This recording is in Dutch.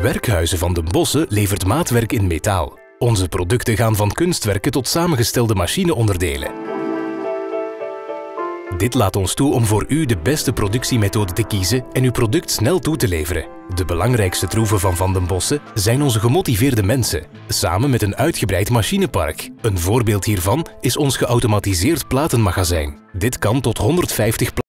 Werkhuizen van den Bossen levert maatwerk in metaal. Onze producten gaan van kunstwerken tot samengestelde machineonderdelen. Dit laat ons toe om voor u de beste productiemethode te kiezen en uw product snel toe te leveren. De belangrijkste troeven van Van den Bossen zijn onze gemotiveerde mensen, samen met een uitgebreid machinepark. Een voorbeeld hiervan is ons geautomatiseerd platenmagazijn. Dit kan tot 150 platen.